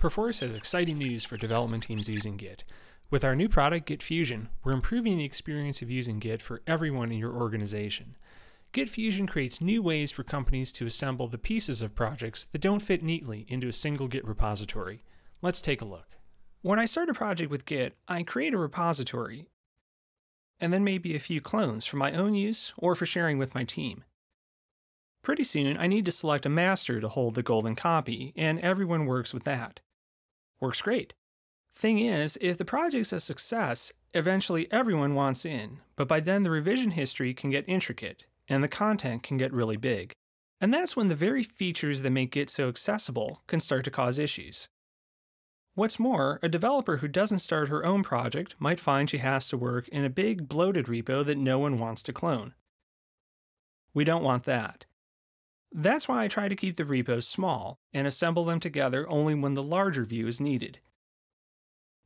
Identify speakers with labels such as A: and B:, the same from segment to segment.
A: Perforce has exciting news for development teams using Git. With our new product, Git Fusion, we're improving the experience of using Git for everyone in your organization. Git Fusion creates new ways for companies to assemble the pieces of projects that don't fit neatly into a single Git repository. Let's take a look. When I start a project with Git, I create a repository, and then maybe a few clones for my own use or for sharing with my team. Pretty soon, I need to select a master to hold the golden copy, and everyone works with that. Works great. Thing is, if the project's a success, eventually everyone wants in, but by then the revision history can get intricate, and the content can get really big. And that's when the very features that make Git so accessible can start to cause issues. What's more, a developer who doesn't start her own project might find she has to work in a big, bloated repo that no one wants to clone. We don't want that. That's why I try to keep the repos small and assemble them together only when the larger view is needed.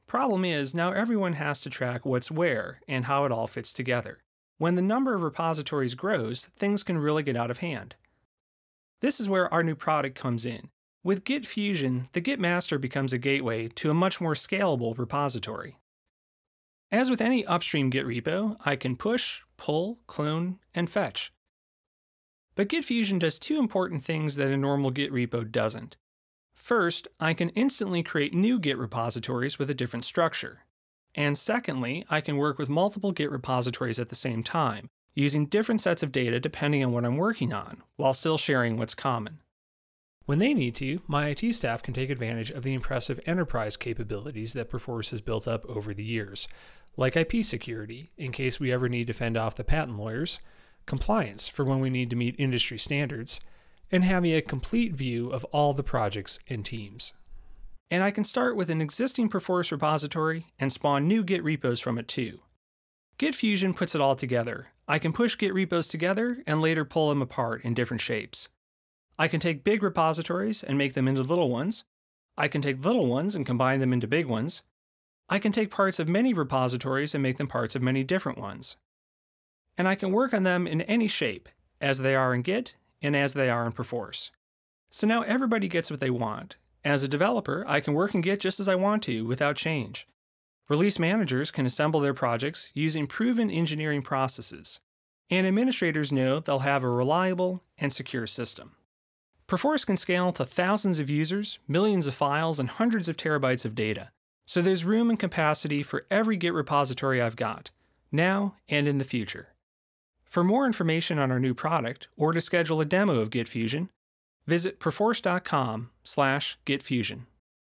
A: Problem is, now everyone has to track what's where and how it all fits together. When the number of repositories grows, things can really get out of hand. This is where our new product comes in. With Git Fusion, the Git master becomes a gateway to a much more scalable repository. As with any upstream Git repo, I can push, pull, clone, and fetch. But Git Fusion does two important things that a normal Git repo doesn't. First, I can instantly create new Git repositories with a different structure. And secondly, I can work with multiple Git repositories at the same time, using different sets of data depending on what I'm working on, while still sharing what's common. When they need to, my IT staff can take advantage of the impressive enterprise capabilities that Perforce has built up over the years, like IP security, in case we ever need to fend off the patent lawyers, compliance for when we need to meet industry standards, and having a complete view of all the projects and teams. And I can start with an existing Perforce repository and spawn new Git repos from it too. Git Fusion puts it all together. I can push Git repos together and later pull them apart in different shapes. I can take big repositories and make them into little ones. I can take little ones and combine them into big ones. I can take parts of many repositories and make them parts of many different ones and I can work on them in any shape, as they are in Git and as they are in Perforce. So now everybody gets what they want. As a developer, I can work in Git just as I want to without change. Release managers can assemble their projects using proven engineering processes, and administrators know they'll have a reliable and secure system. Perforce can scale to thousands of users, millions of files, and hundreds of terabytes of data, so there's room and capacity for every Git repository I've got, now and in the future. For more information on our new product or to schedule a demo of Git Fusion, visit perforce.com/gitfusion.